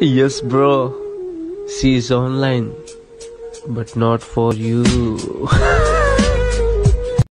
Yes, bro. She's online, but not for you.